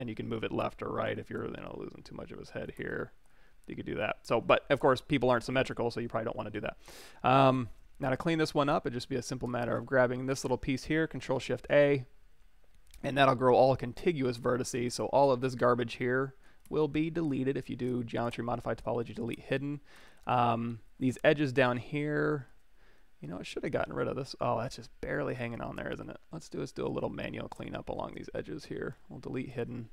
and you can move it left or right if you're you know losing too much of his head here. You could do that. So, but of course, people aren't symmetrical, so you probably don't want to do that. Um, now to clean this one up, it'd just be a simple matter of grabbing this little piece here, Control Shift A, and that'll grow all contiguous vertices. So all of this garbage here will be deleted if you do Geometry Modify Topology Delete Hidden. Um, these edges down here, you know, I should have gotten rid of this. Oh, that's just barely hanging on there, isn't it? Let's do, let's do a little manual cleanup along these edges here. We'll delete hidden.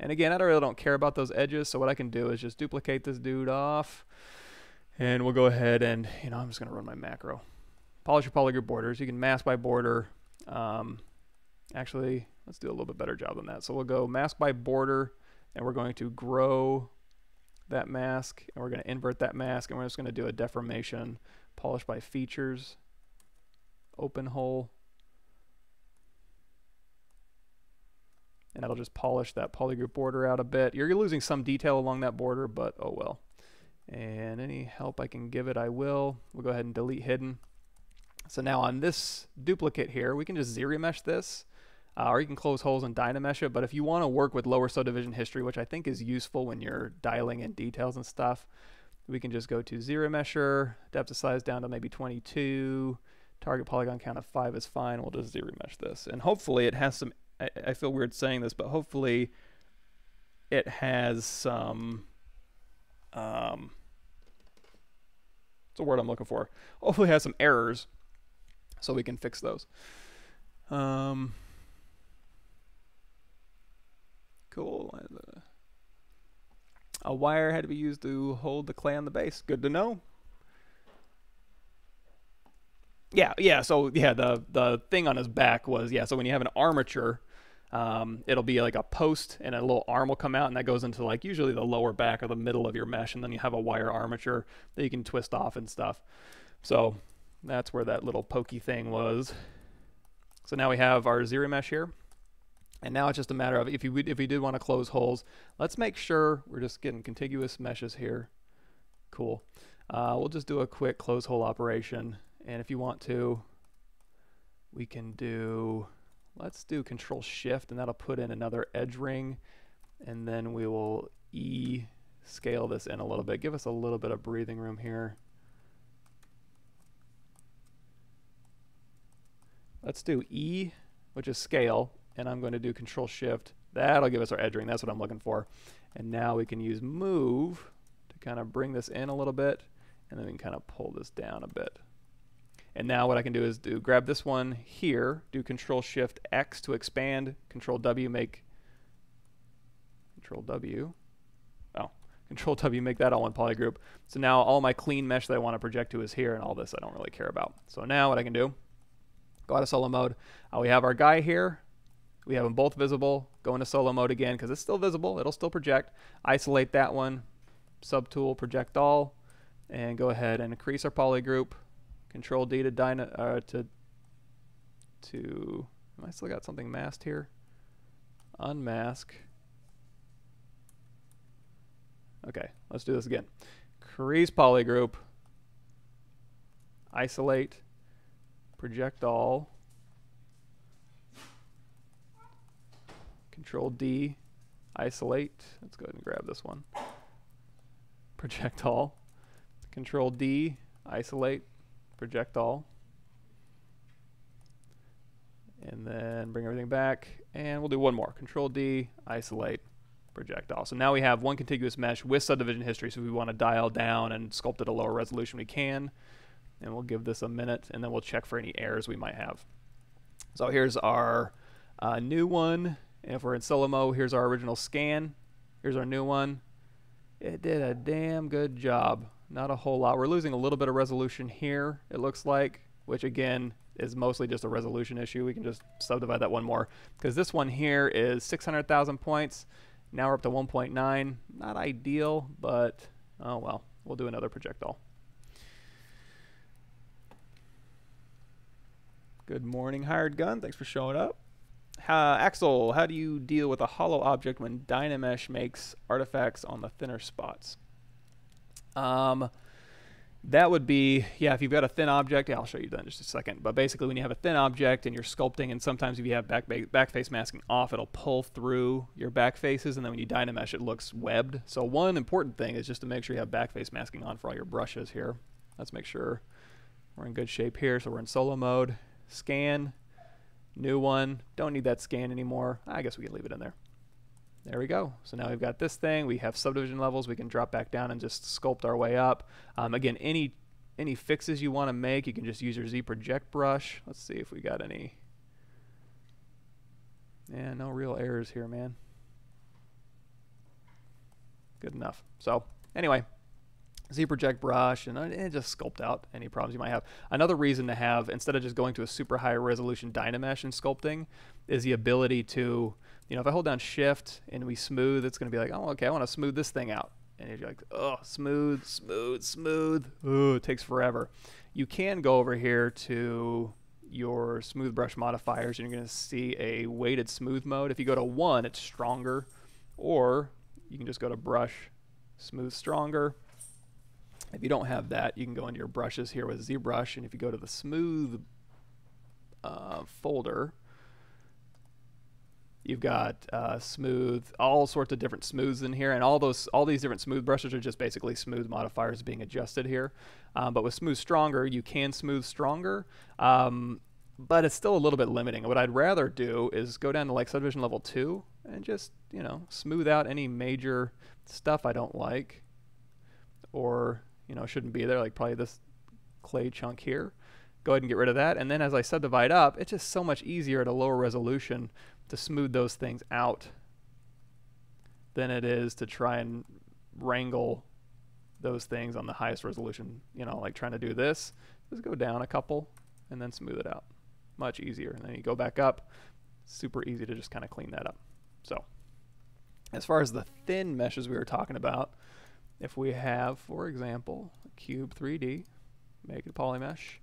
And again, I really don't care about those edges, so what I can do is just duplicate this dude off, and we'll go ahead and, you know, I'm just going to run my macro. Polish your polygroup borders. You can mask by border. Um, actually, let's do a little bit better job than that. So we'll go mask by border, and we're going to grow that mask, and we're going to invert that mask, and we're just going to do a deformation, polish by features, open hole, and that'll just polish that polygroup border out a bit. You're losing some detail along that border, but oh well. And any help I can give it, I will. We'll go ahead and delete hidden. So now on this duplicate here, we can just ZRemesh this, uh, or you can close holes and Dynamesh it. But if you want to work with lower subdivision history, which I think is useful when you're dialing in details and stuff, we can just go to ZRemesher, adaptive size down to maybe 22, target polygon count of 5 is fine. We'll just zero mesh this. And hopefully it has some I, I feel weird saying this, but hopefully it has some um, it's a word I'm looking for. Hopefully it has some errors so we can fix those. Um, cool. A wire had to be used to hold the clay on the base. Good to know. Yeah, yeah. So yeah, the the thing on his back was yeah. So when you have an armature, um, it'll be like a post and a little arm will come out, and that goes into like usually the lower back or the middle of your mesh, and then you have a wire armature that you can twist off and stuff. So that's where that little pokey thing was. So now we have our ZRemesh here. And now it's just a matter of if you if we did want to close holes, let's make sure we're just getting contiguous meshes here. Cool. Uh, we'll just do a quick close hole operation. And if you want to, we can do, let's do control shift and that'll put in another edge ring. And then we will E scale this in a little bit. Give us a little bit of breathing room here. Let's do E, which is scale, and I'm going to do control shift. That'll give us our edge ring. That's what I'm looking for. And now we can use move to kind of bring this in a little bit, and then we can kind of pull this down a bit. And now what I can do is do grab this one here, do Control Shift X to expand, Control W make Control W. Oh, Control W make that all one polygroup. So now all my clean mesh that I want to project to is here, and all this I don't really care about. So now what I can do, go out of solo mode. Uh, we have our guy here. We have them both visible. Go into solo mode again because it's still visible. It'll still project. Isolate that one. Subtool, project all. And go ahead and increase our polygroup. Control D to dyna uh, to to. I still got something masked here? Unmask. Okay, let's do this again. Crease polygroup. Isolate. Project all. Control D. Isolate. Let's go ahead and grab this one. Project all. Control D. Isolate project all. And then bring everything back. And we'll do one more. Control D, isolate, project all. So now we have one contiguous mesh with subdivision history. So we want to dial down and sculpt at a lower resolution, we can. And we'll give this a minute, and then we'll check for any errors we might have. So here's our uh, new one. And if we're in solo here's our original scan. Here's our new one. It did a damn good job. Not a whole lot. We're losing a little bit of resolution here, it looks like, which again is mostly just a resolution issue. We can just subdivide that one more because this one here is 600,000 points. Now we're up to 1.9. Not ideal, but oh well. We'll do another project all. Good morning, hired gun. Thanks for showing up. Uh, Axel, how do you deal with a hollow object when Dynamesh makes artifacts on the thinner spots? Um, That would be, yeah, if you've got a thin object, yeah, I'll show you that in just a second. But basically, when you have a thin object and you're sculpting, and sometimes if you have back, back face masking off, it'll pull through your back faces, and then when you Dynamesh, it looks webbed. So one important thing is just to make sure you have back face masking on for all your brushes here. Let's make sure we're in good shape here. So we're in solo mode, scan, new one. Don't need that scan anymore. I guess we can leave it in there. There we go. So now we've got this thing. We have subdivision levels. We can drop back down and just sculpt our way up. Um, again, any any fixes you want to make, you can just use your ZProject brush. Let's see if we got any. Yeah, no real errors here, man. Good enough. So anyway, ZProject brush and, and uh, just sculpt out any problems you might have. Another reason to have, instead of just going to a super high resolution Dynamesh and sculpting, is the ability to you know, if I hold down shift and we smooth, it's going to be like, oh, okay, I want to smooth this thing out. And you're like, oh, smooth, smooth, smooth. Oh, it takes forever. You can go over here to your smooth brush modifiers and you're going to see a weighted smooth mode. If you go to one, it's stronger. Or you can just go to brush, smooth stronger. If you don't have that, you can go into your brushes here with ZBrush. And if you go to the smooth uh, folder, You've got uh, smooth, all sorts of different smooths in here, and all those, all these different smooth brushes are just basically smooth modifiers being adjusted here. Um, but with smooth stronger, you can smooth stronger, um, but it's still a little bit limiting. What I'd rather do is go down to like subdivision level two and just you know smooth out any major stuff I don't like, or you know shouldn't be there, like probably this clay chunk here go ahead and get rid of that. And then as I subdivide up, it's just so much easier at a lower resolution to smooth those things out than it is to try and wrangle those things on the highest resolution. You know, like trying to do this, just go down a couple and then smooth it out. Much easier. And then you go back up, super easy to just kind of clean that up. So, as far as the thin meshes we were talking about, if we have, for example, Cube 3D, make it a polymesh,